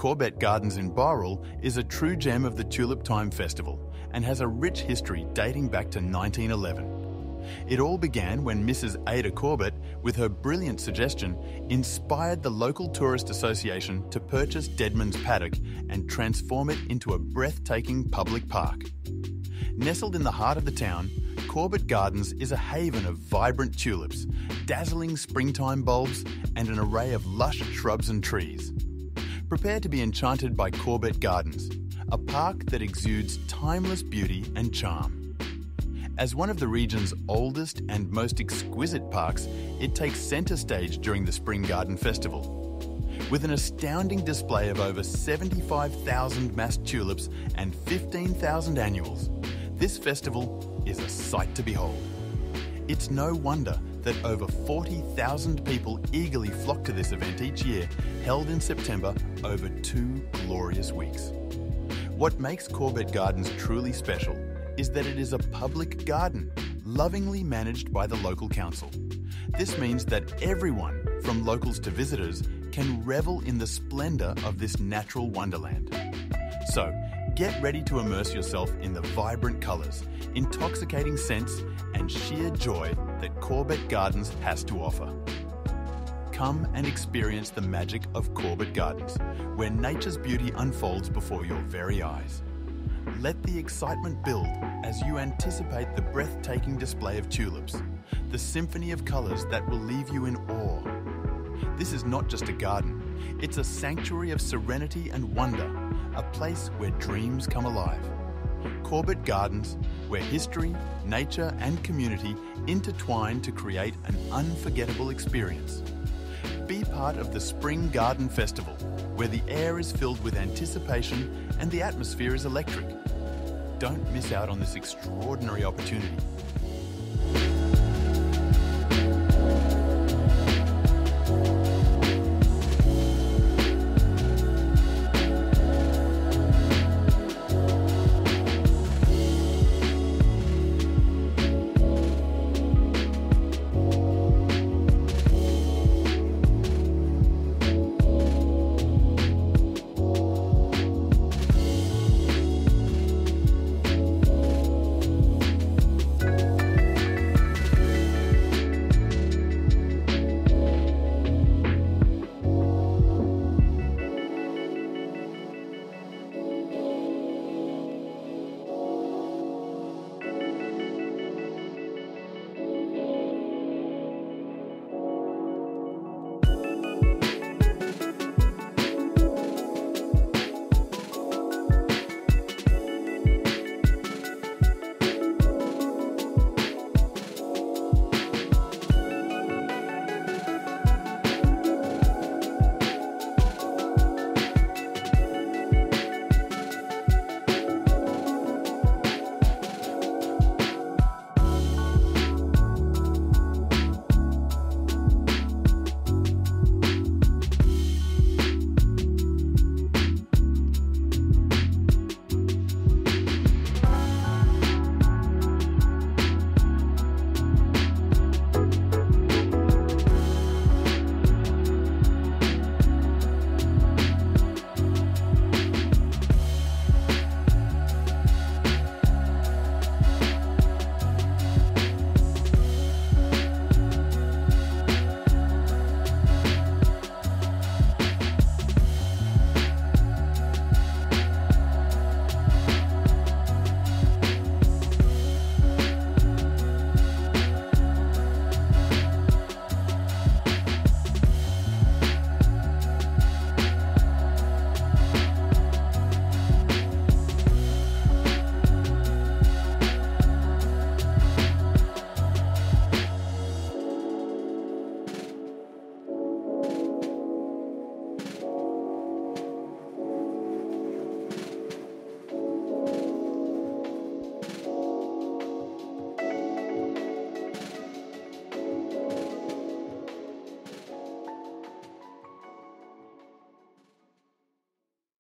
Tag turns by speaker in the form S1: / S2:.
S1: Corbett Gardens in Bowral is a true gem of the Tulip Time Festival and has a rich history dating back to 1911. It all began when Mrs. Ada Corbett, with her brilliant suggestion, inspired the local tourist association to purchase Deadman's Paddock and transform it into a breathtaking public park. Nestled in the heart of the town, Corbett Gardens is a haven of vibrant tulips, dazzling springtime bulbs, and an array of lush shrubs and trees. Prepare to be enchanted by Corbett Gardens, a park that exudes timeless beauty and charm. As one of the region's oldest and most exquisite parks, it takes centre stage during the Spring Garden Festival. With an astounding display of over 75,000 massed tulips and 15,000 annuals, this festival is a sight to behold. It's no wonder that over 40,000 people eagerly flock to this event each year, held in September over two glorious weeks. What makes Corbett Gardens truly special is that it is a public garden, lovingly managed by the local council. This means that everyone, from locals to visitors, can revel in the splendour of this natural wonderland. So, get ready to immerse yourself in the vibrant colours, intoxicating scents, and sheer joy that Corbett Gardens has to offer. Come and experience the magic of Corbett Gardens, where nature's beauty unfolds before your very eyes. Let the excitement build as you anticipate the breathtaking display of tulips, the symphony of colours that will leave you in awe. This is not just a garden, it's a sanctuary of serenity and wonder, a place where dreams come alive. Corbett Gardens, where history, nature, and community intertwine to create an unforgettable experience. Be part of the Spring Garden Festival, where the air is filled with anticipation and the atmosphere is electric. Don't miss out on this extraordinary opportunity